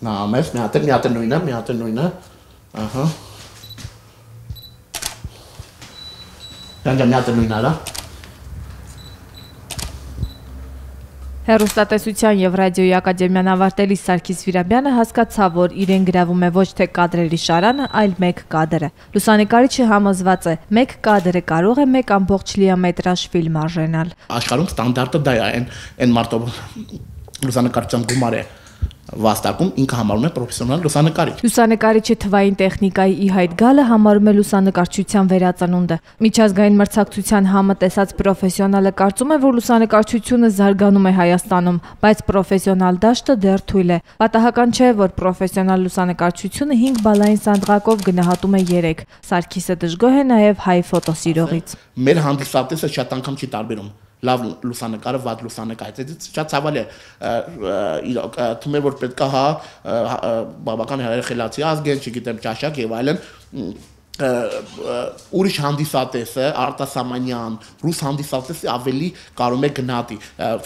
Նա մեզ մի հատ է, մի հատ է նույնը, մի հատ է նույնը։ Ահա։ Դանդա մի հատ է նույնը, հա։ Հերոստատեսության եւ ռադիոյի ակադեմիան ավարտելիս Սարգիս Վիրաբյանը հասկացավ, որ իրեն գրավում է ոչ թե կադրերի շարանը, այլ մեկ կադրը։ Լուսանկարիչը համոզված է, մեկ կադրը կարող է մեկ ամբողջ լիամետրաժ ֆիլմ արժանալ։ Աշխարհում ստանդարտը դա է, այն այն մարտով լուսանկարչության գումար է վաստակում ինքը համարում է պրոֆեսիոնալ լուսանկարիչ։ Լուսանկարիչի թվային տեխնիկայի ի հայտ գալը համարում է լուսանկարչության վերածնունդը։ Միջազգային մրցակցության համը տեսած պրոֆեսիոնալը կարծում է, որ լուսանկարչությունը զարգանում է Հայաստանում, բայց պրոֆեսիոնալ դաշտը դեռ թույլ է։ Պատահական չէ, որ պրոֆեսիոնալ լուսանկարչությունը 5 բալային սանդղակով գնահատում է 3։ Սարգիսը դժգոհ է նաև հայ ֆոտոսիրողից։ Մեր հանդիսատեսը շատ անգամ չի տարբերում լավ լուսանկարը վատ լուսանկար է շատ ցավալի է թվում է որ պետքա հա բավական հերխելացի ազգեն չգիտեմ ճաշակ եւ այլն ուրիշ հանդիսատեսը արտասամանյան ռուս հանդիսատեսը ավելի կարող է գնահատի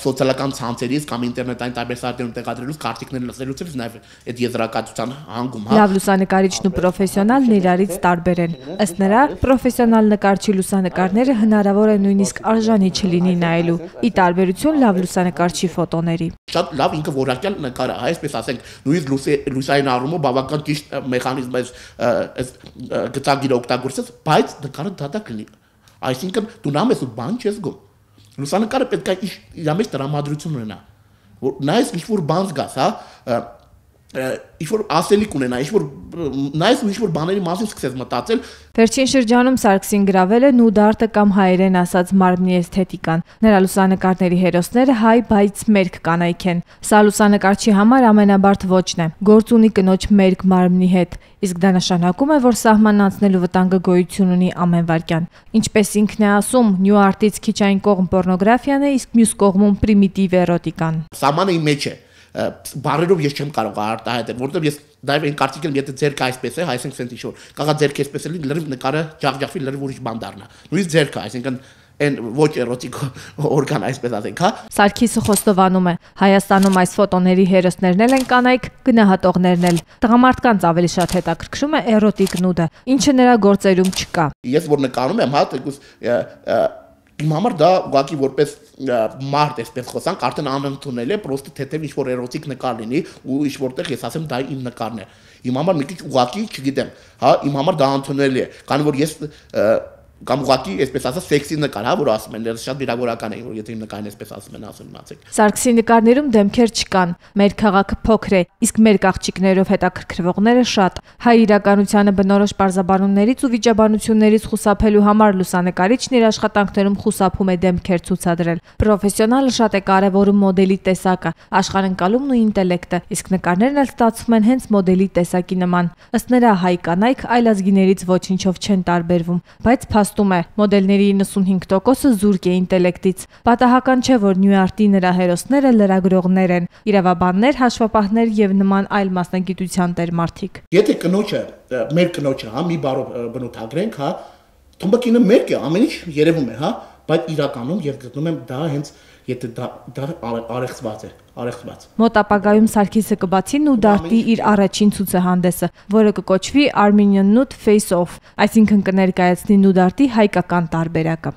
սոցիալական ցանցերից կամ ինտերնետային տարբեր սայթերում տեղադրելուց քարտիկներ լսելուց էլ նաև այդ եզրակացության հանգում հա լավ լուսանկարիչն ու պրոֆեսիոնալն իրարից տարբեր են ըստ նրա պրոֆեսիոնալ նկարչի լուսանկարները հնարավոր է նույնիսկ արժանի չլինի նայելու ի տարբերություն լավ լուսանկարչի ֆոտոների շատ լավ ինքը որակյալ նկար է, այսպես ասենք, նույնիսկ լուսային առումով բավական ճիշտ մեխանիզմ է այս գծագիրը օգտագործած, բայց նկարը դատակ լինի։ Այսինքն դու նամ ես ու բան չես գում։ Լուսանկարը պետք է իր մեջ տրամադրություն ունենա։ Որ նայես ինչ որ բան զգաս, հա, ինչ որ ասելիք ունենա, ինչ որ նայես ու ինչ որ բաների մասին սկսես մտածել։ Վերջին շրջանում Սարգսին գրավել է նուդարտը կամ հայերեն ասած մարմնի էսթետիկան։ Նրա լուսանկարների հերոսները հայ, բայց մերկ կանայք են։ Սա լուսանկարչի համար ամենաբարդ ոչն է։ Գործ ունի կնոջ մերկ մարմնի հետ, իսկ դա նշանակում է, որ սահման անցնելու վտանգը գոյություն ունի ամեն վարքյան։ Ինչպես ինքն է ասում, նյու արտից քիչ այն կողմ պորնոգրաֆիան է, իսկ մյուս կողմում պրիմիտիվ էրոտիկան։ Սահմանը իմ մեջ է բարերով ես չեմ կարող արտահայտել, որովհետև ես դայվ այն կարծիքն եթե ձերքը այսպես է, այսինքն սենտի շոր, կաղա ձերքը այսպես էլի լրիվ նկարը ջախջախվի լրիվ ուրիշ բան դառնա։ Նույնիսկ ձերքը, այսինքն այն ոչ էրոտիկ օրգան այսպես ասենք, հա։ Սարգիսը խոստովանում է, Հայաստանում այս ֆոտոների հերոսներն են կանայք, գնահատողներն էլ։ Տղամարդկանց ավելի շատ հետաքրքրում է էրոտիկ նուդը, ինչը նրա գործերում չկա։ Ես որ նկարում եմ, հա, թեկուս Իմ համար դա ուղղակի որպես մարդ էսպես խոսանք, արդեն անընդունել է, պրոստը թեթև ինչ որ էրոտիկ նկար լինի ու ինչ որտեղ ես ասեմ դա իմ նկարն է։ Իմ համար մի քիչ ուղղակի, չգիտեմ, հա, իմ համար դա ընդունելի է, քանի որ ես կամ ուղղակի այսպես ասած սեքսի նկար, հա, որ ասում են, շատ վիրավորական է, որ եթե իմ նկարին այսպես ասում են, ասում մնացեք։ Սարգսի նկարներում դեմքեր չկան։ Մեր քաղաքը փոքր է, իսկ մեր աղջիկներով հետաքրքրվողները շատ։ Հայ իրականությանը բնորոշ պարզաբանումներից ու վիճաբանություններից խուսափելու համար լուսանկարիչն իր աշխատանքներում խուսափում է դեմքեր ցուցադրել։ Պրոֆեսիոնալը շատ է կարևորում մոդելի տեսակը, աշխարհընկալումն ու ինտելեկտը, իսկ նկարներն էլ ստացվում են հենց մոդելի տեսակի նման։ Ըստ նրա հայ կանայք այլազգիներից ոչինչով չեն տարբերվում, բայց փաստում է, մոդելների 95%-ը զուրկ է ինտելեկտից։ Պատահական չէ, որ Նյուարտի նրա հերոսները լրագրողներ են, իրավաբաններ, հաշվապահներ եւ նման այլ մասնագիտության տերմարդիկ։ Եթե կնոջը, մեր կնոջը, հա, մի բառով բնութագրենք, հա, թմբկինը մերկ է, ամեն ինչ երևում է, հա, բայց իրականում եւ գտնում եմ դա հենց եթե դա դա արեղծված է, արեղծված։ Մոտ ապագայում Սարգիսը կբացի նուդարտի իր առաջին ցուցահանդեսը, որը կկոչվի Armenian Nude Face Off, այսինքն կներկայացնի նուդարտի հայկական տարբերակը։